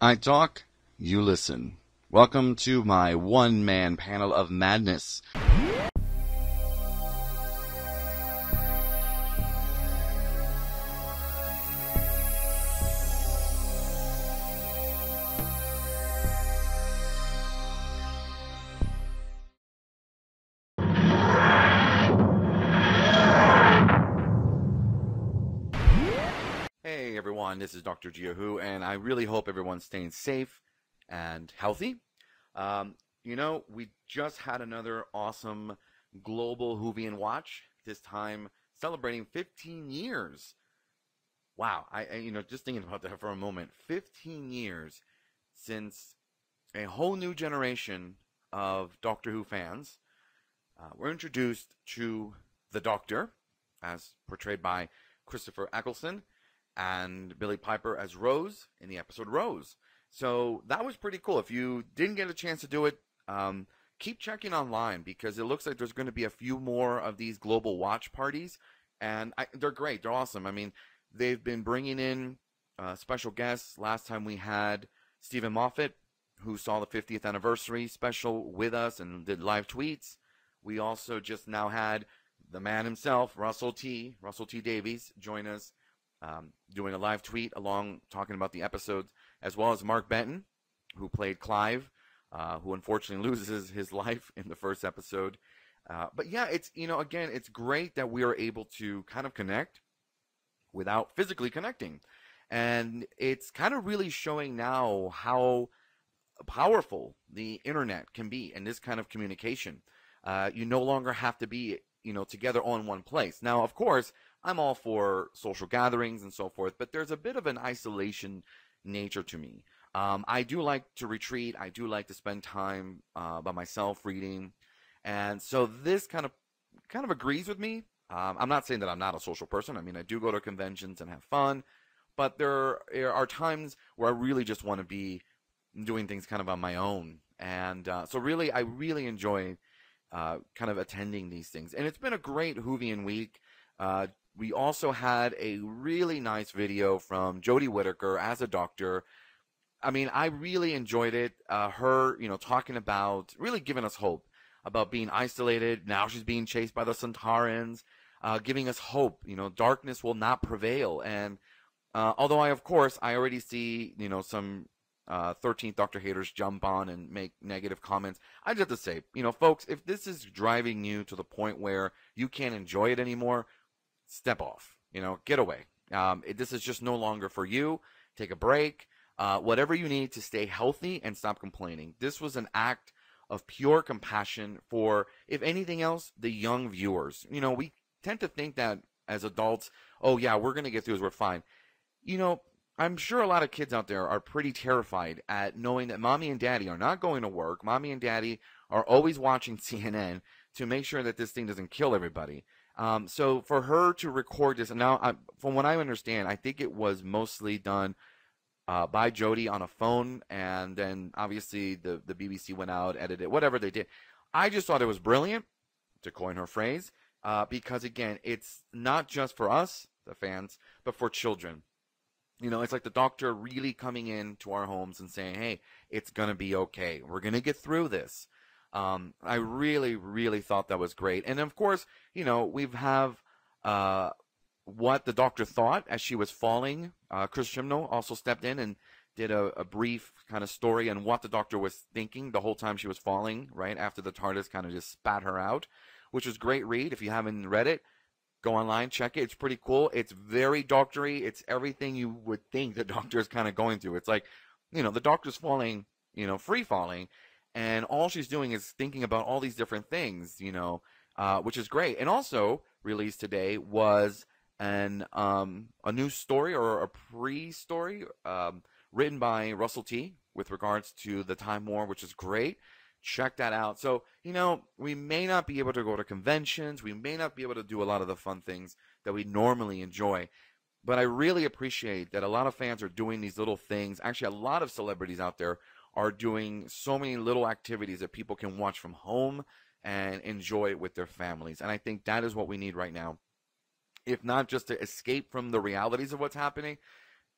I talk, you listen. Welcome to my one man panel of madness. Everyone, this is Dr. Giohu, and I really hope everyone's staying safe and healthy. Um, you know, we just had another awesome global Whovian watch, this time celebrating 15 years. Wow, I, I you know just thinking about that for a moment, 15 years since a whole new generation of Doctor Who fans uh, were introduced to the Doctor, as portrayed by Christopher Eccleston and Billie Piper as Rose in the episode Rose. So that was pretty cool. If you didn't get a chance to do it, um, keep checking online because it looks like there's going to be a few more of these global watch parties, and I, they're great. They're awesome. I mean, they've been bringing in uh, special guests. Last time we had Steven Moffat, who saw the 50th anniversary special with us and did live tweets. We also just now had the man himself, Russell T. Russell T. Davies, join us um, doing a live tweet along talking about the episodes, as well as Mark Benton, who played Clive, uh, who unfortunately loses his life in the first episode. Uh, but yeah, it's you know again, it's great that we are able to kind of connect without physically connecting, and it's kind of really showing now how powerful the internet can be in this kind of communication. Uh, you no longer have to be you know together on one place. Now, of course, I'm all for social gatherings and so forth, but there's a bit of an isolation nature to me. Um, I do like to retreat. I do like to spend time uh, by myself reading, and so this kind of kind of agrees with me. Um, I'm not saying that I'm not a social person. I mean, I do go to conventions and have fun, but there are times where I really just want to be doing things kind of on my own. And uh, so, really, I really enjoy uh, kind of attending these things. And it's been a great Whovian week. Uh, we also had a really nice video from Jodie Whittaker as a doctor. I mean, I really enjoyed it. Uh, her, you know, talking about really giving us hope about being isolated. Now she's being chased by the Sontarans, uh, giving us hope. You know, darkness will not prevail. And uh, although I, of course, I already see, you know, some uh, 13th Doctor haters jump on and make negative comments. I just have to say, you know, folks, if this is driving you to the point where you can't enjoy it anymore, step off. You know, get away. Um, it, this is just no longer for you. Take a break. Uh, whatever you need to stay healthy and stop complaining. This was an act of pure compassion for, if anything else, the young viewers. You know, we tend to think that as adults, oh yeah, we're gonna get through this, we're fine. You know, I'm sure a lot of kids out there are pretty terrified at knowing that mommy and daddy are not going to work. Mommy and daddy are always watching CNN to make sure that this thing doesn't kill everybody. Um, so for her to record this, and now I, from what I understand, I think it was mostly done uh, by Jodie on a phone, and then obviously the the BBC went out, edited whatever they did. I just thought it was brilliant, to coin her phrase, uh, because again, it's not just for us, the fans, but for children. You know, it's like the doctor really coming in to our homes and saying, "Hey, it's gonna be okay. We're gonna get through this." Um, I really, really thought that was great. And of course, you know, we have uh, what the doctor thought as she was falling. Uh, Chris Chibnall also stepped in and did a, a, brief kind of story on what the doctor was thinking the whole time she was falling, right after the TARDIS kind of just spat her out, which was great read. If you haven't read it, go online, check it. It's pretty cool. It's very doctory. It's everything you would think the doctor is kind of going through. It's like, you know, the doctor's falling, you know, free falling, and all she's doing is thinking about all these different things, you know, uh, which is great. And also released today was an um, a new story or a pre-story um, written by Russell T with regards to the Time War, which is great. Check that out. So you know, we may not be able to go to conventions, we may not be able to do a lot of the fun things that we normally enjoy. But I really appreciate that a lot of fans are doing these little things. Actually, a lot of celebrities out there are doing so many little activities that people can watch from home and enjoy it with their families. And I think that is what we need right now. If not just to escape from the realities of what's happening,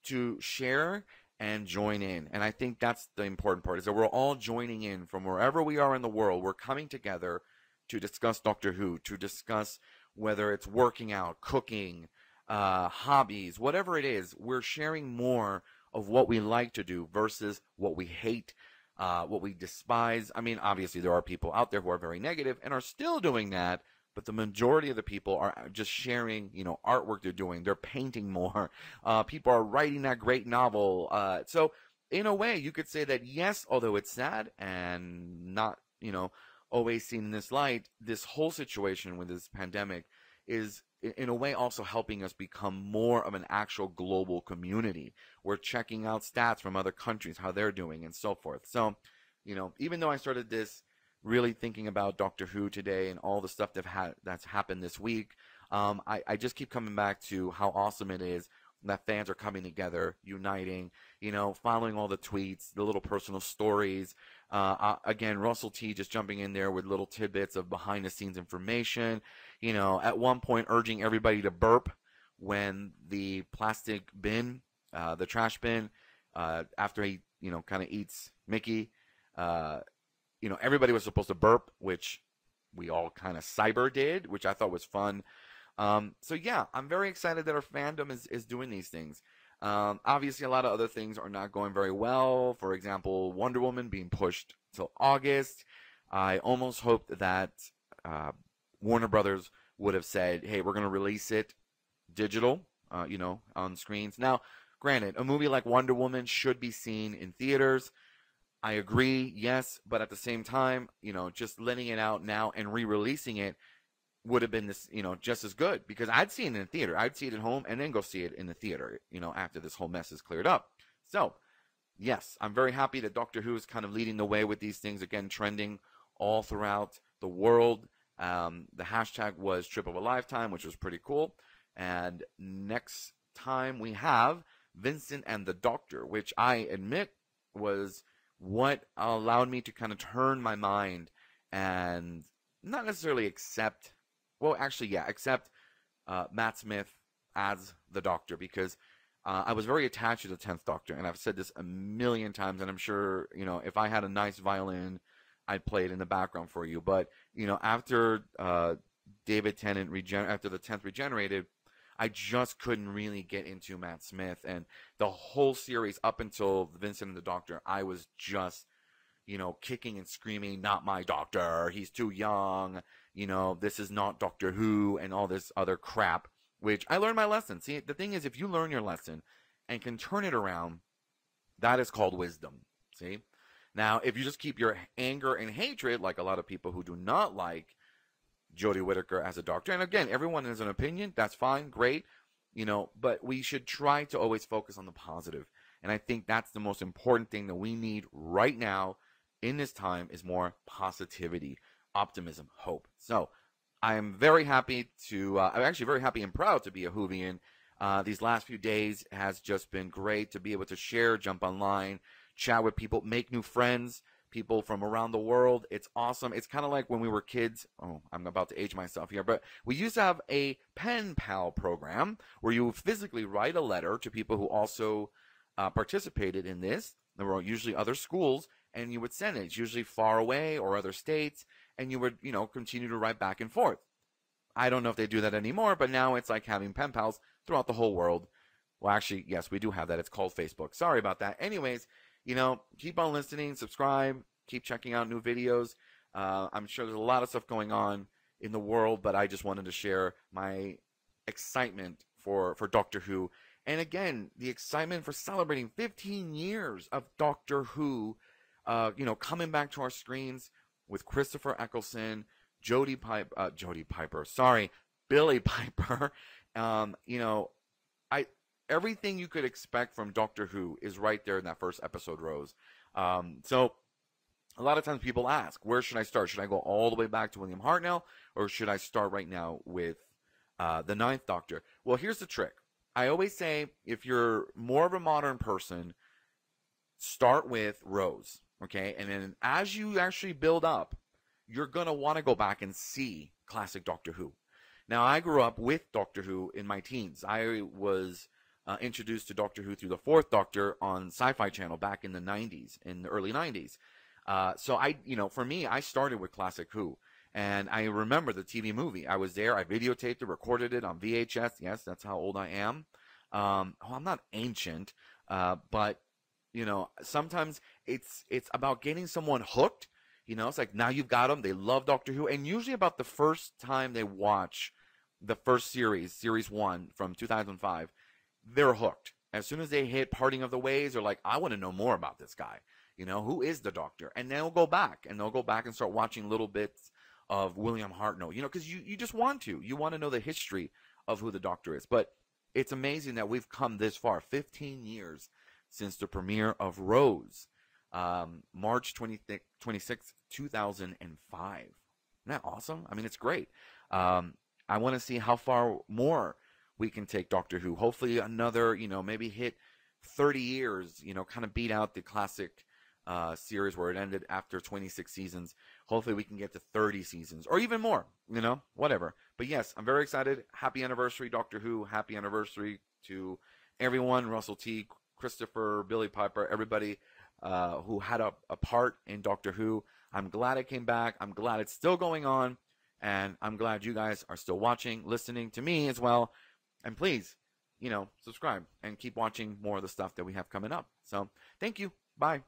to share and join in. And I think that's the important part is that we're all joining in from wherever we are in the world. We're coming together to discuss Doctor Who, to discuss whether it's working out, cooking, uh, hobbies, whatever it is. We're sharing more of what we like to do versus what we hate, uh, what we despise. I mean, obviously, there are people out there who are very negative and are still doing that, but the majority of the people are just sharing, you know, artwork they're doing. They're painting more. Uh, people are writing that great novel. Uh, so, in a way, you could say that yes, although it's sad and not, you know, always seen in this light, this whole situation with this pandemic is in a way also helping us become more of an actual global community. We're checking out stats from other countries, how they're doing, and so forth. So, you know, even though I started this really thinking about Doctor Who today and all the stuff that ha- that's happened this week, um, I, I just keep coming back to how awesome it is that fans are coming together, uniting, you know, following all the tweets, the little personal stories. Uh, again, Russell T just jumping in there with little tidbits of behind the scenes information. You know, at one point urging everybody to burp when the plastic bin, uh, the trash bin, uh, after he, you know, kind of eats Mickey, uh, you know, everybody was supposed to burp, which we all kind of cyber did, which I thought was fun. Um, so yeah, I'm very excited that our fandom is, is doing these things. Um, obviously, a lot of other things are not going very well. For example, Wonder Woman being pushed till August. I almost hoped that uh, Warner Brothers would have said, "Hey, we're going to release it digital, uh, you know, on screens." Now, granted, a movie like Wonder Woman should be seen in theaters. I agree, yes, but at the same time, you know, just letting it out now and re-releasing it would have been this, you know, just as good because I'd see it in the theater. I'd see it at home and then go see it in the theater, you know, after this whole mess is cleared up. So, yes, I'm very happy that Doctor Who is kind of leading the way with these things again, trending all throughout the world. Um, the hashtag was Trip of a Lifetime, which was pretty cool. And next time we have Vincent and the Doctor, which I admit was what allowed me to kind of turn my mind and not necessarily accept well, actually, yeah, accept uh, Matt Smith as the Doctor because uh, I was very attached to the Tenth Doctor, and I've said this a million times, and I'm sure you know if I had a nice violin, I'd play it in the background for you. But you know, after uh, David Tennant regen- after the Tenth regenerated, I just couldn't really get into Matt Smith, and the whole series up until Vincent and the Doctor, I was just you know, kicking and screaming, not my doctor, he's too young, you know, this is not Doctor Who, and all this other crap, which I learned my lesson. See, the thing is, if you learn your lesson and can turn it around, that is called wisdom. See? Now, if you just keep your anger and hatred, like a lot of people who do not like Jodie Whittaker as a doctor, and again, everyone has an opinion, that's fine, great, you know, but we should try to always focus on the positive. And I think that's the most important thing that we need right now in this time is more positivity, optimism, hope. So I am very happy to, uh, I'm actually very happy and proud to be a Whovian. Uh, these last few days has just been great to be able to share, jump online, chat with people, make new friends, people from around the world. It's awesome. It's kind of like when we were kids. Oh, I'm about to age myself here, but we used to have a pen pal program where you physically write a letter to people who also uh, participated in this. There were usually other schools, and you would send it. It's usually far away or other states, and you would, you know, continue to write back and forth. I don't know if they do that anymore, but now it's like having pen pals throughout the whole world. Well, actually, yes, we do have that. It's called Facebook. Sorry about that. Anyways, you know, keep on listening, subscribe, keep checking out new videos. Uh, I'm sure there's a lot of stuff going on in the world, but I just wanted to share my excitement for, for Doctor Who. And again, the excitement for celebrating 15 years of Doctor Who uh, you know, coming back to our screens with Christopher Eccleston, Jodie Piper, uh, Jodie Piper, sorry, Billie Piper. Um, you know, I everything you could expect from Doctor Who is right there in that first episode, Rose. Um, so a lot of times people ask, where should I start? Should I go all the way back to William Hartnell, or should I start right now with uh, the Ninth Doctor? Well, here's the trick. I always say, if you're more of a modern person, start with Rose. Okay. And then as you actually build up, you're going to want to go back and see classic Doctor Who. Now, I grew up with Doctor Who in my teens. I was uh, introduced to Doctor Who through the Fourth Doctor on Sci-Fi Channel back in the '90s, in the early '90s. Uh, so I, you know, for me, I started with Classic Who, and I remember the TV movie. I was there. I videotaped it, recorded it on VHS. Yes, that's how old I am. Um, oh, I'm not ancient, uh, but you know, sometimes it's it's about getting someone hooked. You know, it's like now you've got them. They love Doctor Who, and usually about the first time they watch the first series, series one from 2005, they're hooked. As soon as they hit Parting of the Ways, they're like, I want to know more about this guy. You know, who is the Doctor? And they'll go back and they'll go back and start watching little bits of William Hartnell. You know, because you you just want to. You want to know the history of who the Doctor is. But it's amazing that we've come this far, 15 years since the premiere of Rose, um, March 26, 2005. Isn't that awesome? I mean, it's great. Um, I want to see how far more we can take Doctor Who. Hopefully, another, you know, maybe hit 30 years, you know, kind of beat out the classic uh, series where it ended after 26 seasons. Hopefully, we can get to 30 seasons or even more, you know, whatever. But yes, I'm very excited. Happy anniversary, Doctor Who. Happy anniversary to everyone Russell T, Christopher, Billie Piper, everybody uh, who had a, a part in Doctor Who. I'm glad it came back. I'm glad it's still going on. And I'm glad you guys are still watching, listening to me as well. And please, you know, subscribe and keep watching more of the stuff that we have coming up. So thank you. Bye.